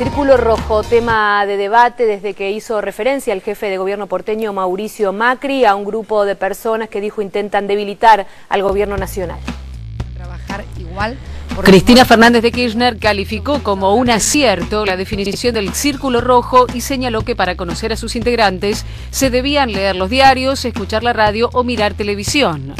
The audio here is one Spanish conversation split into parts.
Círculo Rojo, tema de debate desde que hizo referencia el jefe de gobierno porteño Mauricio Macri a un grupo de personas que dijo intentan debilitar al gobierno nacional. Trabajar igual. Cristina Fernández de Kirchner calificó como un acierto la definición del círculo rojo y señaló que para conocer a sus integrantes se debían leer los diarios, escuchar la radio o mirar televisión.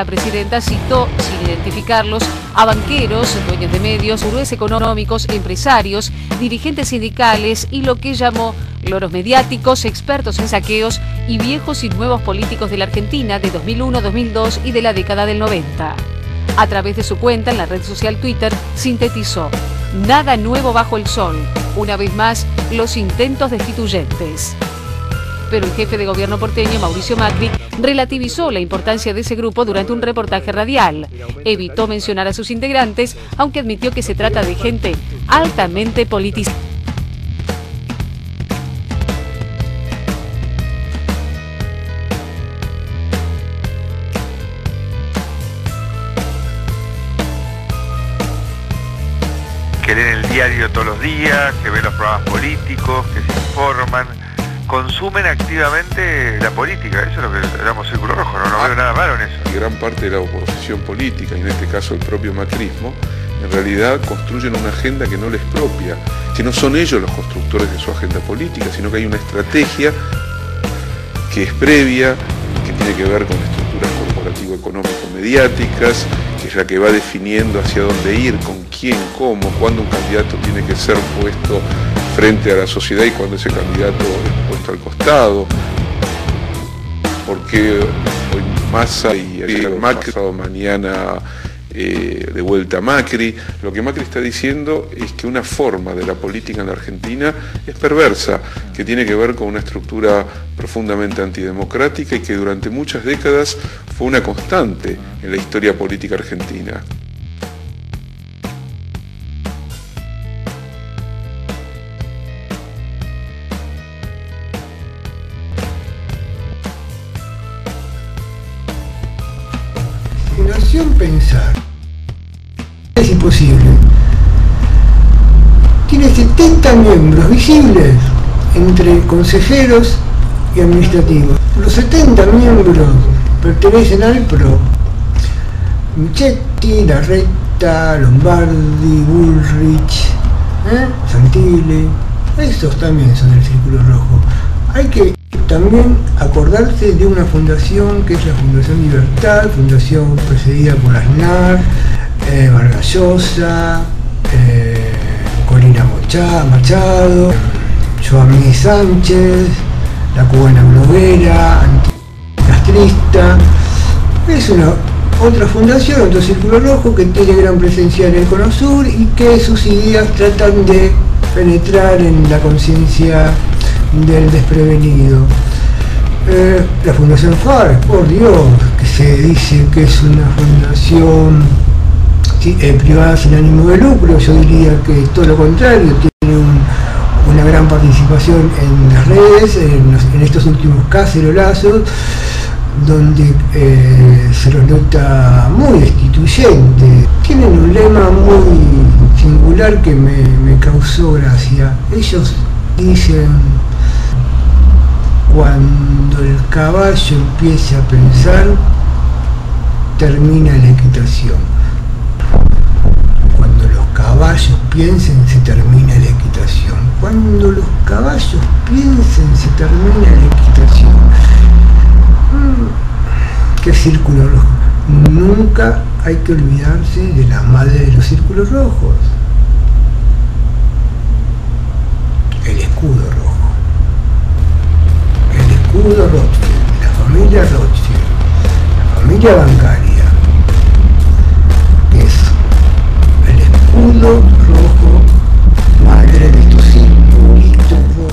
La presidenta citó, sin identificarlos, a banqueros, dueños de medios, gurúes económicos, empresarios, dirigentes sindicales y lo que llamó loros mediáticos, expertos en saqueos y viejos y nuevos políticos de la Argentina de 2001-2002 y de la década del 90. A través de su cuenta en la red social Twitter, sintetizó, nada nuevo bajo el sol, una vez más los intentos destituyentes pero el jefe de gobierno porteño, Mauricio Macri, relativizó la importancia de ese grupo durante un reportaje radial. Evitó mencionar a sus integrantes, aunque admitió que se trata de gente altamente politizada. que leen el diario todos los días, que ven los programas políticos, que se informan, consumen activamente la política. Eso es lo que llamamos Círculo Rojo, no, no veo nada malo en eso. Y gran parte de la oposición política, y en este caso el propio macrismo, en realidad construyen una agenda que no les propia, que no son ellos los constructores de su agenda política, sino que hay una estrategia que es previa, que tiene que ver con estructuras corporativo-económico-mediáticas, que es la que va definiendo hacia dónde ir, con quién, cómo, cuándo un candidato tiene que ser puesto frente a la sociedad y cuando ese candidato es puesto al costado. Porque hoy Massa y ayer Macri, pasado mañana eh, de vuelta a Macri, lo que Macri está diciendo es que una forma de la política en la Argentina es perversa, que tiene que ver con una estructura profundamente antidemocrática y que durante muchas décadas fue una constante en la historia política argentina. Pensar es imposible. Tiene 70 miembros visibles entre consejeros y administrativos. Los 70 miembros pertenecen al PRO. Michetti, Larreta, Lombardi, Bullrich, ¿eh? Santilli, esos también son del Círculo Rojo. Hay que también acordarse de una fundación que es la Fundación Libertad, fundación precedida por Aznar, eh, Vargas Llosa, eh, Corina Mochá, Machado, Joamí Sánchez, la cubana bloguera, anticastrista. Es una otra fundación, otro círculo rojo que tiene gran presencia en el Cono Sur y que sus ideas tratan de penetrar en la conciencia del desprevenido. Eh, la Fundación FARC, por Dios, que se dice que es una fundación eh, privada sin ánimo de lucro, yo diría que todo lo contrario, tiene un- una gran participación en las redes, en, estos últimos cacerolazos, donde eh, se los nota muy destituyente. Tienen un lema muy singular que me causó gracia. Ellos dicen, cuando el caballo empiece a pensar, termina la equitación. Cuando los caballos piensen, se termina la equitación. Cuando los caballos piensen, se termina la equitación. Mm, ¿Qué círculo rojo? Nunca hay que olvidarse de la madre de los círculos rojos. El escudo. Escudo Rothschild, la familia Rothschild, la familia bancaria. Eso. El escudo rojo, madre de estos rojos.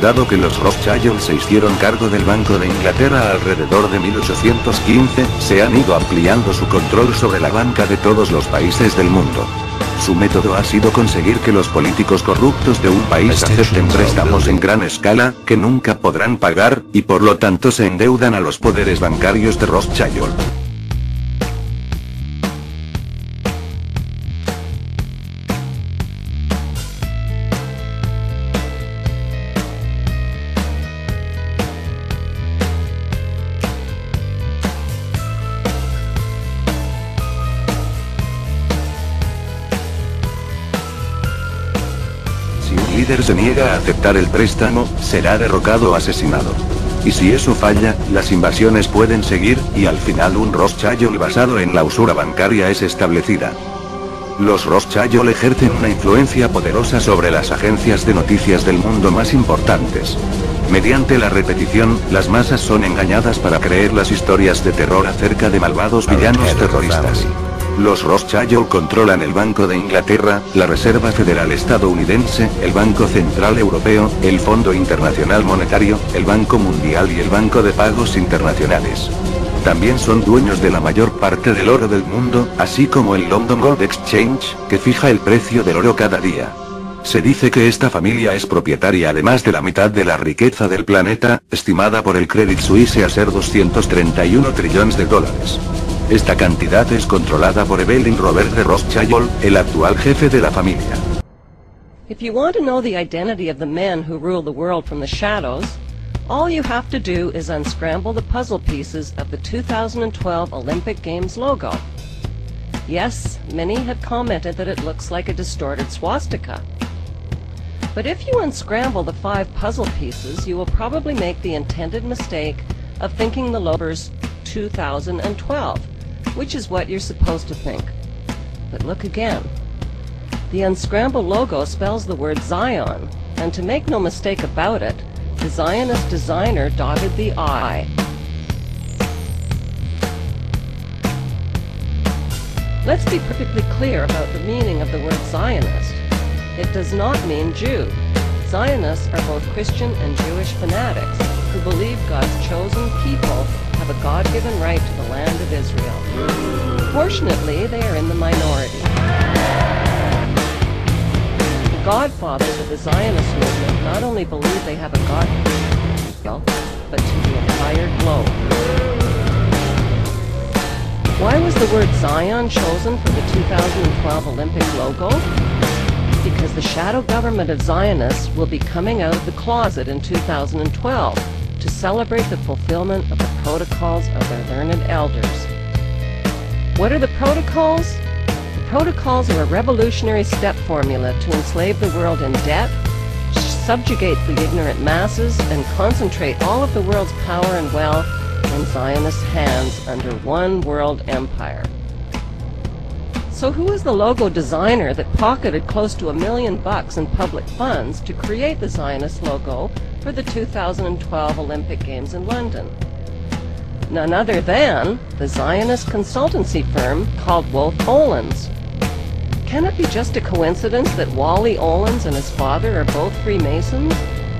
Dado que los Rothschild se hicieron cargo del Banco de Inglaterra alrededor de 1815, se han ido ampliando su control sobre la banca de todos los países del mundo. Su método ha sido conseguir que los políticos corruptos de un país acepten préstamos en gran escala, que nunca podrán pagar, y por lo tanto se endeudan a los poderes bancarios de Rothschild. Líder se niega a aceptar el préstamo, será derrocado o asesinado. Y si eso falla, las invasiones pueden seguir, y al final un Rothschild basado en la usura bancaria es establecida. Los Rothschild ejercen una influencia poderosa sobre las agencias de noticias del mundo más importantes. Mediante la repetición, las masas son engañadas para creer las historias de terror acerca de malvados villanos terroristas. Los Rothschild controlan el Banco de Inglaterra, la Reserva Federal estadounidense, el Banco Central Europeo, el Fondo Internacional Monetario, el Banco Mundial y el Banco de Pagos Internacionales. También son dueños de la mayor parte del oro del mundo, así como el London Gold Exchange, que fija el precio del oro cada día. Se dice que esta familia es propietaria de más de la mitad de la riqueza del planeta, estimada por el Credit Suisse a ser 231 trillones de dólares. Esta cantidad es controlada por Evelyn Robert de Rothschild, el actual jefe de la familia. If you want to know the identity of the men who rule the world from the shadows, all you have to do is unscramble the puzzle pieces of the 2012 Olympic Games logo. Yes, many have commented that it looks like a distorted swastika. But if you unscramble the five puzzle pieces, you will probably make the intended mistake of thinking the logo's 2012, which is what you're supposed to think. But look again. The unscrambled logo spells the word Zion, and to make no mistake about it, the Zionist designer dotted the I. Let's be perfectly clear about the meaning of the word Zionist. It does not mean Jew. Zionists are both Christian and Jewish fanatics who believe God's chosen people have a God-given right to the land of Israel. Fortunately, they are in the minority. The godfathers of the Zionist movement not only believe they have a God, but to the entire globe. Why was the word Zion chosen for the 2012 Olympic logo? Because the shadow government of Zionists will be coming out of the closet in 2012 to celebrate the fulfillment of the protocols of their learned elders. What are the protocols? The protocols are a revolutionary step formula to enslave the world in debt, subjugate the ignorant masses, and concentrate all of the world's power and wealth in Zionist hands under one world empire. So who is the logo designer that pocketed close to a million bucks in public funds to create the Zionist logo for the 2012 Olympic Games in London? None other than the Zionist consultancy firm called Wolf Olins. Can it be just a coincidence that Wally Olins and his father are both Freemasons?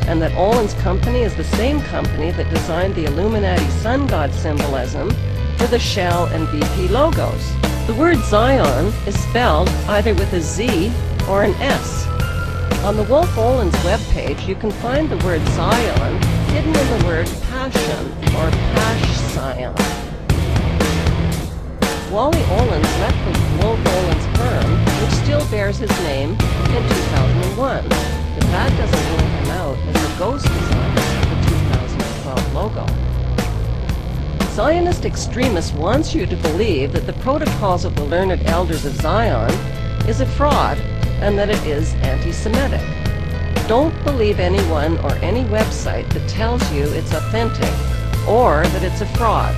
And that Olins Company is the same company that designed the Illuminati sun god symbolism for the Shell and BP logos? The word Zion is spelled either with a Z or an S. On the Wolf Olins webpage, you can find the word Zion hidden in the word passion or Pash Zion. Wally Olins left the Wolf Olins firm, which still bears his name, in 2001. But that doesn't rule him out as the ghost designer of the 2012 logo. Zionist extremists wants you to believe that the protocols of the learned elders of Zion is a fraud and that it is anti-Semitic. Don't believe anyone or any website that tells you it's authentic or that it's a fraud.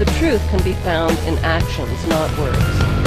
The truth can be found in actions, not words.